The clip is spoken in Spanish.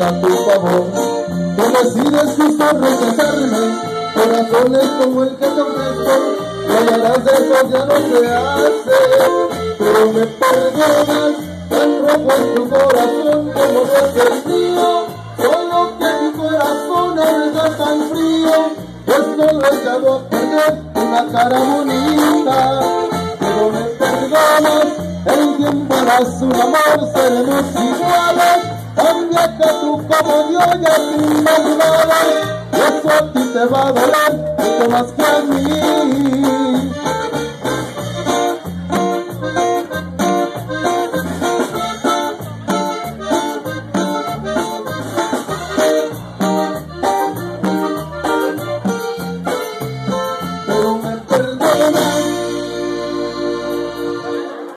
A tu favor. Tú decides justo rechazarme. Corazones como el que te ofrezco. De ya no se hace. Pero me perdonas. Tan rojo es tu corazón como es el mío. No lo echado a perder una cara bonita. Pero me perdonas. El tiempo harás un amor, seremos iguales. Cambia que tú como yo ya te imaginabas. Y eso a ti te va a doler mucho más que a mí.